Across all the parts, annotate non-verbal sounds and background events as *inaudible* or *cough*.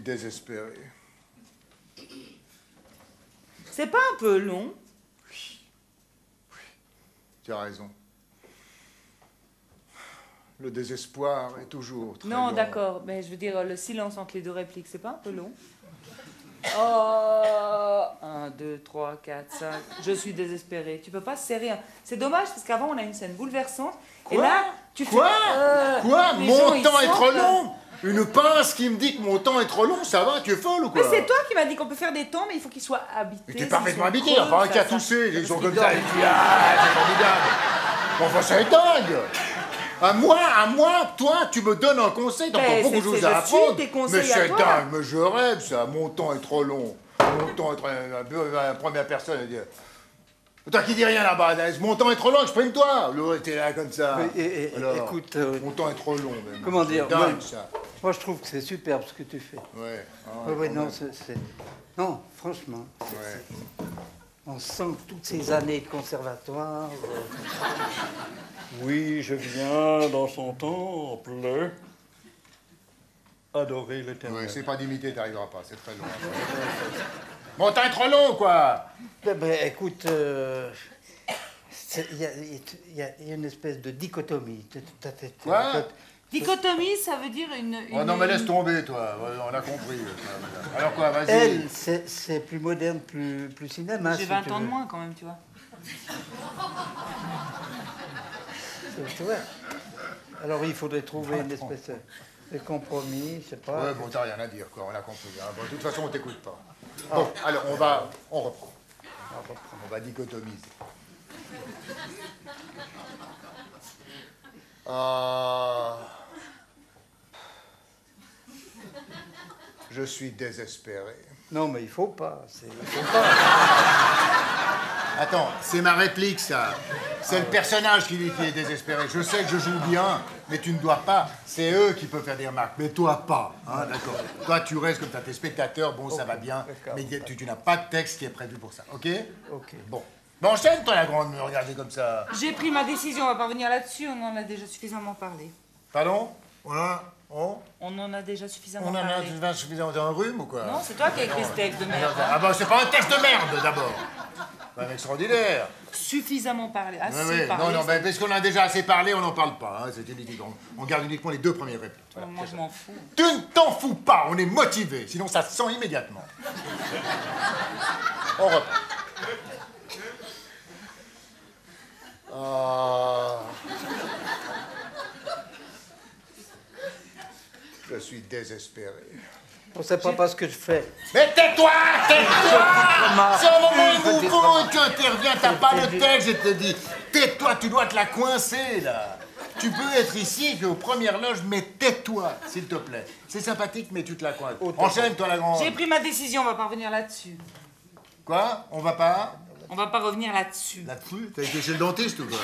désespéré. C'est pas un peu long Tu as raison. Le désespoir est toujours très Non, long. d'accord, mais je veux dire, le silence entre les deux répliques, c'est pas un peu long Oh 1, 2, 3, 4, 5. Je suis désespérée. Tu peux pas serrer un. C'est dommage parce qu'avant on a une scène bouleversante. et là, tu fais. Quoi euh, Quoi Mon gens, temps est trop long Une pince qui me dit que mon temps est trop long, ça va Tu es folle ou quoi Mais c'est toi qui m'as dit qu'on peut faire des temps, mais il faut qu'ils soient habités. Mais t'es parfaitement habité, enfin un qui a ça- toussé, ils sont comme ça, puis ah, c'est formidable Bon, Enfin, c'est dingue à moi, à moi, toi, tu me donnes un conseil, encore beaucoup de choses à apprendre. mais c'est dingue, mais je rêve, ça. Mon temps est trop long. Mon temps est trop long. La première personne, elle dit Toi qui dis rien là-bas, mon temps est trop long, exprime-toi. L'autre était là comme ça. Mais, et- et- Alors, écoute, euh, Mon temps est trop long, même. comment C'est dire, dingue, moi- ça. Moi je trouve que c'est superbe ce que tu fais. Ouais. ah, Ouais, ouais, quand non, c'est, non, franchement, Ouais. on sent toutes ces années de conservatoire. euh, *laughs* Oui, je viens dans son temple adorer l'éternel. Ouais, c'est pas d'imiter, t'arriveras pas, c'est très long. Mon temps est trop long, quoi Ben, ben, écoute, euh, il y, y a- il y a une espèce de dichotomie. Quoi Dichotomie, ça veut dire une. Oh non, mais laisse tomber, toi. On a compris. Alors quoi, vas-y. Elle, c'est, c'est plus moderne, plus, plus cinéma. J'ai si 20 tu ans de moins quand même, tu vois. Tu- vois. Alors il faudrait trouver une espèce de- de compromis, je sais pas. Ouais, bon, t'as rien à dire, quoi, on a compris. hein. Bon, de toute façon, on t'écoute pas. Bon, alors, on va... On reprend. On va dichotomiser. Ah... Je suis désespéré. Non, mais il faut pas. c'est- il faut pas. *laughs* Attends, c'est ma réplique, ça. C'est le personnage qui dit qu'il est désespéré. Je sais que je joue bien, mais tu ne dois pas. C'est eux qui peuvent faire des remarques, mais toi pas. Hein, d'accord. Toi, tu restes comme ça, tes spectateurs, bon, ça va bien, d'accord. mais tu, tu n'as pas de texte qui est prévu pour ça, ok? Ok. Bon. Bon, enchaîne, toi, la grande, me regarder comme ça. J'ai pris ma décision, on va pas revenir là-dessus, on en a déjà suffisamment parlé. Pardon? On. On, On en a déjà suffisamment on en parlé. a suffisamment un rhume ou quoi Non, c'est toi qui as écrit ce texte de merde. Ah bah, c'est pas un texte de merde, d'abord. Un extraordinaire. Suffisamment parlé, assez Ouais, ouais. parlé. Non, non, mais parce qu'on a déjà assez parlé, on n'en parle pas. hein, C'est inutile. On, on garde uniquement les deux premières répliques. Voilà. Moi, je m'en fous. Tu ne t'en fous pas, on est motivé, sinon ça se sent immédiatement. On reprend. Ah. Suis désespéré. On sait pas parce que je fais. Mais tais-toi Tais-toi C'est un moment drama. et tu interviens, t'as pas le texte, je te dis. Tais-toi, tu dois te la coincer, là. Tu peux être ici aux premières loges, mais tais-toi, s'il te plaît. C'est sympathique, mais tu te la coinces. Enchaîne, toi, la grande. J'ai pris ma décision, on va pas revenir là-dessus. Quoi? On va pas? On va pas revenir là-dessus. Là-dessus T'as été chez le dentiste ou quoi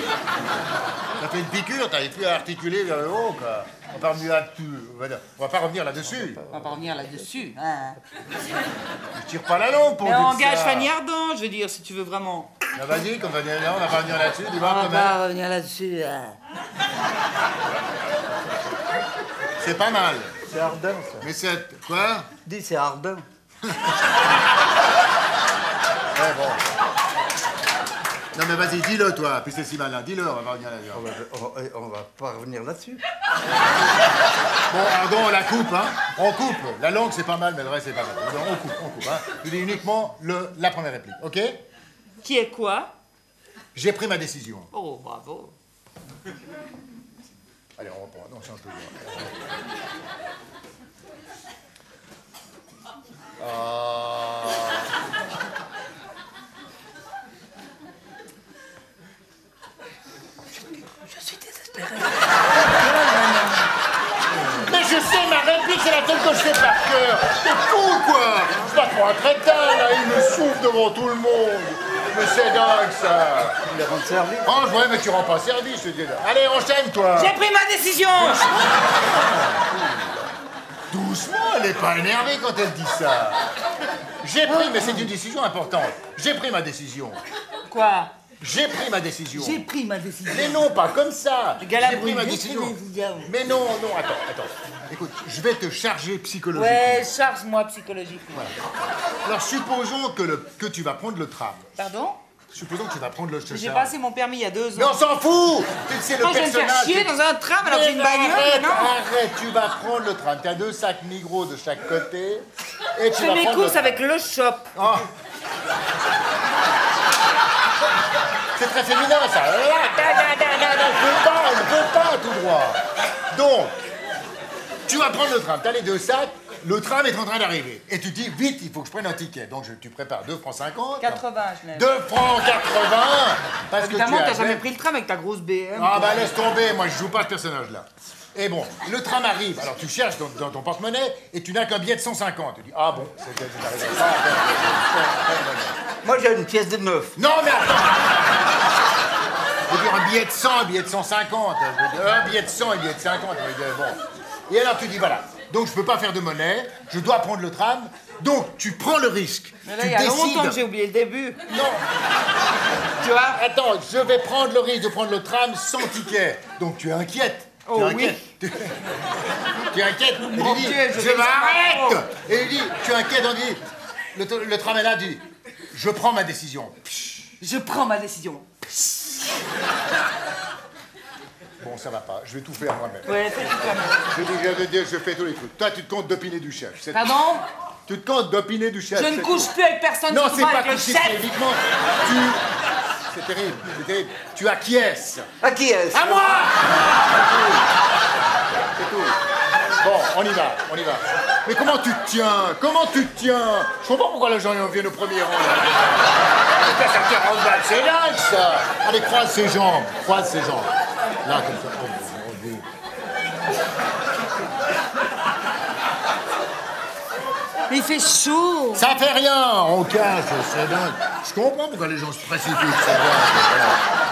T'as fait une piqûre, t'arrives plus à articuler vers le haut, quoi. On va pas revenir là-dessus. On va dire- On va pas revenir là-dessus. On va pas revenir là-dessus. hein. Je tire pas la langue pour Mais dire engage ça. Fanny Ardant, je veux dire, si tu veux vraiment. Ah, Vas-y, comme on va là, on va pas revenir là-dessus, dis On voir va quand même. pas revenir là-dessus. hein. C'est pas mal. C'est ardent, ça. Mais c'est. Quoi Dis, c'est ardent. Ouais, *laughs* bon. Non, mais vas-y, dis-le, toi, puis c'est si malin. Dis-le, on va revenir là-dessus. On va, on- on va pas revenir là-dessus. Bon, pardon, on la coupe, hein. On coupe. La langue, c'est pas mal, mais le reste, c'est pas mal. On coupe, on coupe, hein. Je dis uniquement le, la première réplique, ok? Qui est quoi? J'ai pris ma décision. Oh, bravo. Allez, on reprend. Non, c'est un peu loin. Je suis désespéré. Mais je sais, ma réplique, c'est la seule que je fais par cœur. T'es fou, quoi Je pas trop un crétin, là. Il me souffle devant tout le monde. Mais c'est dingue, ça. Il rend service. Range, ouais, mais tu rends pas service, je dis. Allez, enchaîne, toi. J'ai pris ma décision *laughs* Doucement, elle est pas énervée quand elle dit ça. J'ai pris, mais c'est une décision importante. J'ai pris ma décision. Quoi? J'ai pris ma décision. J'ai pris ma décision. Mais non, pas comme ça. J'ai pris ma décision. Mais non, non, attends, attends. Écoute, je vais te charger psychologiquement. Ouais, charge-moi psychologiquement. Alors supposons que, le, que tu vas prendre le tram. Pardon? Supposons que tu vas prendre le J'ai tram. passé mon permis il y a deux ans. Mais on s'en fout C'est le Moi, je vais me personnage. faire chier dans un tram alors que j'ai une bagnole, arrête, non? arrête, tu vas prendre le tram. Tu as deux sacs Migros de chaque côté. Et tu Je fais mes le avec le shop. Oh. C'est très féminin ça. Da. On peut pas, on ne peut pas tout droit. Donc, tu vas prendre le tram, tu as les deux sacs, le tram est en train d'arriver. Et tu dis, vite, il faut que je prenne un ticket. Donc je- tu prépares 2 francs 50. 80, je l'aime. 2 francs 80 Parce Évidemment, que tu t'as as jamais pris le tram avec ta grosse BM. ah bah laisse tomber, moi je joue pas ce personnage-là. Et bon, le tram arrive, alors tu cherches dans, dans ton porte-monnaie et tu n'as qu'un billet de 150. Tu dis, ah bon, c'est c'est arrivé ça. Moi, j'ai une pièce de neuf. Non mais attends Je veux dire un billet de 100, un billet de 150. Je veux dire, un billet de 100, un billet de 50. je veux dire, bon. Et alors tu dis, voilà, donc je peux pas faire de monnaie, je dois prendre le tram, donc tu prends le risque. Mais là, tu il y a décides... longtemps que j'ai oublié le début. Non *laughs* Tu vois, attends, je vais prendre le risque de prendre le tram sans ticket. Donc tu es inquiète. Oh tu es oui. inquiète. Tu, *laughs* tu es inquiète. Mon dis, Dieu, je m'arrête Et il dit, tu es inquiète, on dit, le, le tram est là, dis, je prends ma décision. Je prends ma décision. Bon, ça va pas, je vais tout faire moi-même. Ouais, fais tout toi-même. Je dis, je veux dire, je fais tous les trucs. Toi, tu te comptes d'opiner du chef. c'est- Pardon? Tu te comptes d'opiner du chef. Je ne c'est couche tout. plus avec personne, Non, je c'est couche pas avec le coucher, chef. c'est uniquement. Tu. C'est terrible, c'est terrible. Tu acquiesces. À qui est-ce? À moi C'est tout. Bon, on y va, on y va. Mais comment tu te tiens? Comment tu te tiens? Je comprends pourquoi les gens viennent au premier rang. là. Putain, ça te rend mal, C'est dingue ça Allez, croise ses jambes, croise ses jambes. Là, comme ça. Oh, mon Dieu. Mais il fait chaud. Ça fait rien, on cache, c'est dingue. Je comprends pourquoi les gens se précipitent, c'est dingue.